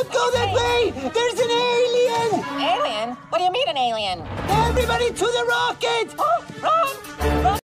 Don't go that way! There's an alien! Alien? What do you mean an alien? Everybody to the rocket!